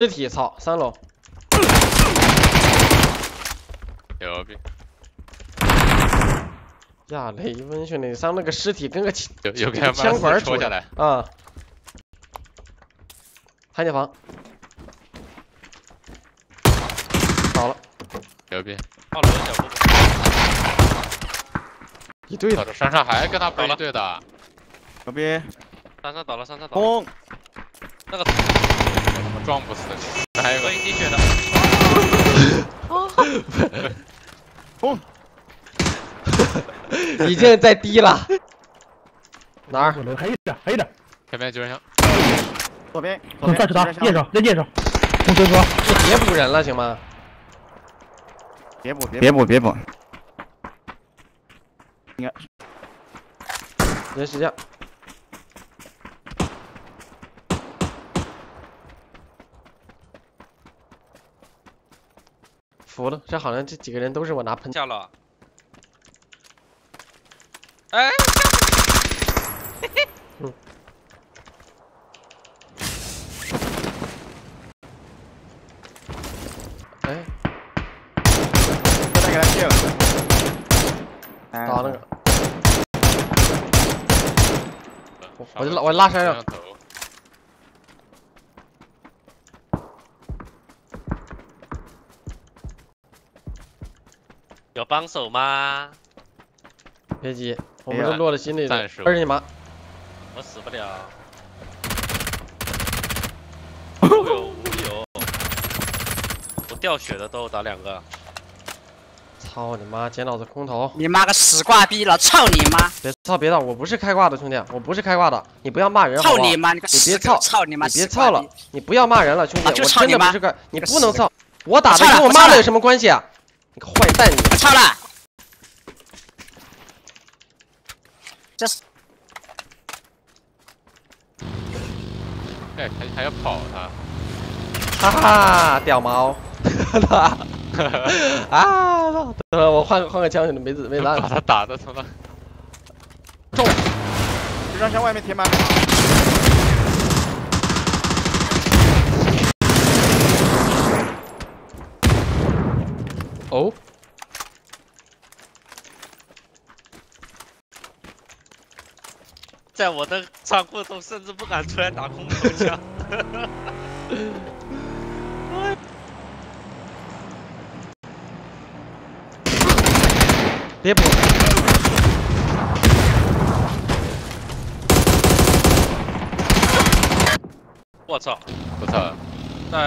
尸体，操，三楼。牛逼！呀，雷温兄弟，上那个尸体跟个枪有有个枪管戳下来啊！海景房倒了，牛逼！二楼小步，一队的，山上还跟他不是一队的，牛逼！山上倒了，山上倒了，轰！那个撞不死，还有。个喝一滴血的，哦！已经在低了，哪儿？黑的，黑的，前面救人箱，左边，左从边，这是他，叶上，在叶上，红车车，别补人了行吗？别补，别补，别补。应该。人实价。服了，这好像这几个人都是我拿喷下了。哎，嗯。哎，再给他救。打那个，我就拉我拉山上，有帮手吗？别急，我们是落了心里的暂时，二你妈，我死不了。无有无有，我掉血的都打两个。操你妈，捡老子空投！你妈个死挂逼了，操你妈！别操别操，我不是开挂的兄弟，我不是开挂的，你不要骂人好不好？操你妈！你个死狗你别操，操你妈！你别操了，你不要骂人了，兄弟，啊我操你妈真的不是个，你不能操，我打的跟我我操了妈的有什么关系啊？你个坏蛋你！我操了！这是哎，还还要跑他，哈哈，屌毛！啊！等会我换个换个枪，没子没子弹把他打的从那中，这张箱外面贴满。哦，在我的仓库中，甚至不敢出来打空投枪。别补，我操！我操，在